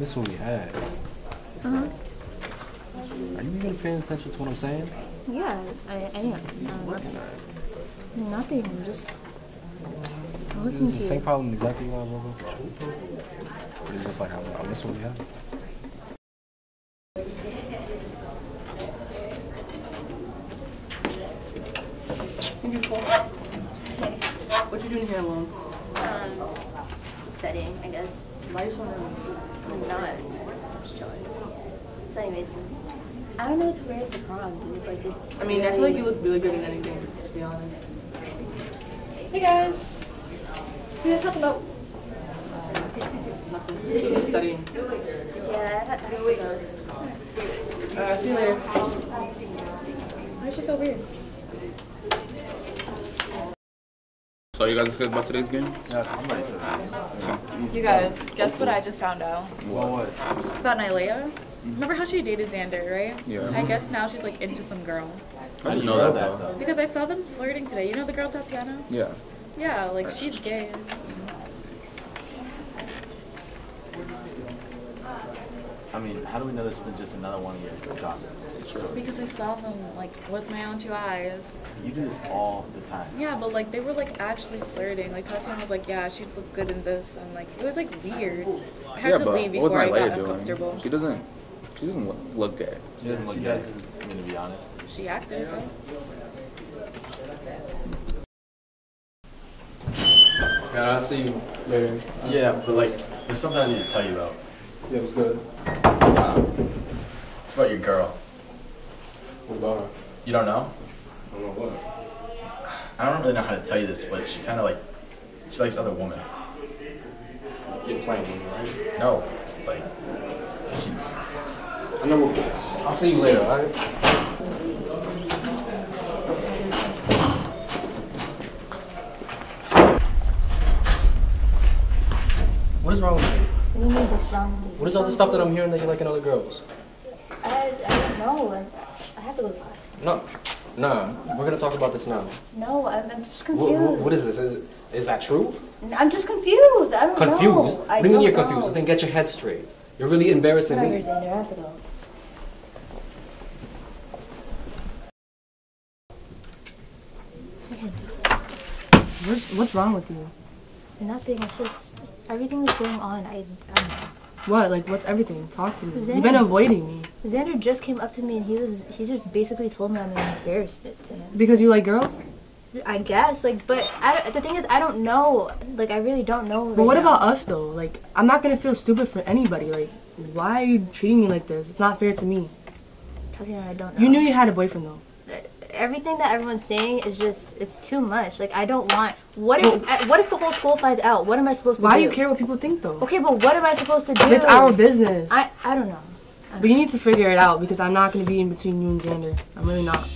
head. Uh-huh. Are you even paying attention to what I'm saying? Yeah, I, I am. Uh, listen. Nothing. I'm just I'm This listening is to the you. same problem exactly what I wrote about. But it's just like I, I listen when you have. What you doing here alone? Just studying, I guess. Why are you? I'm not. I'm just chilling. So, anyways, I don't know what to wear to prom, dude. Like, it's. I mean, I feel like you look really good in anything, to be honest. Hey guys. You guys talking about? Nothing. She's just studying. Yeah, I, I have to go. Uh, see you later. Why is she so weird? So you guys excited about today's game? Yeah, I'm ready for that. You guys, guess what I just found out what? about Nylea? Remember how she dated Xander, right? Yeah. I guess now she's like into some girl. I didn't know that though. Because I saw them flirting today. You know the girl Tatiana? Yeah. Yeah, like she's gay. I mean, how do we know this isn't just another one of your gossip? Because I saw them like with my own two eyes. You do this all the time. Yeah, but like they were like actually flirting. Like Tatiana was like, yeah, she'd look good in this, and like it was like weird. I had Yeah, to but leave before I got lady uncomfortable. She doesn't. She doesn't look, look gay. She doesn't look She gay. doesn't. I mean, to be honest. She acted. Though. Yeah, I'll see you later. Yeah, but like, there's something I need to tell you about. Yeah, it was good. It's, uh, it's about your girl. What about her? You don't know? I don't know what. I don't really know how to tell you this, but she kind of like, she likes other women. Get playing with me, right? No, like, she, I know. What, I'll see you later, alright? What is wrong with you? What do you mean what's wrong with me? What is all the stuff that I'm hearing that you like in other girls? I, I don't know. I, I have to go to class. No, nah. We're gonna talk about this now. No, I'm, I'm just Wh- confused. wh- what is this? Is is that true? I'm just confused. I don't know. Confused? I What do you mean you're confused? know. Then get your head straight. You're really embarrassing Come me. here, Xander. I have to go. What's, what's wrong with you? Nothing. It's just everything that's going on. I, I don't know. What? Like, what's everything? Talk to me. Xander- You've been avoiding me Xander just came up to me and he was he just basically told me I'm an embarrassment to him. because you like girls. I guess like, but I, the thing is I don't know. Like I really don't know. But what about us though? Like, I'm not gonna feel stupid for anybody. Like, why are you treating me like this? It's not fair to me. Tatiana, I don't know. You knew you had a boyfriend though. everything that everyone's saying is just it's too much. Like I don't want. What if uh, what if the whole school finds out? What am I supposed to do? Why do? do you care what people think though? Okay, but what am I supposed to do? It's our business. I I don't know. But you need to figure it out because I'm not gonna be in between you and Xander. I'm really not.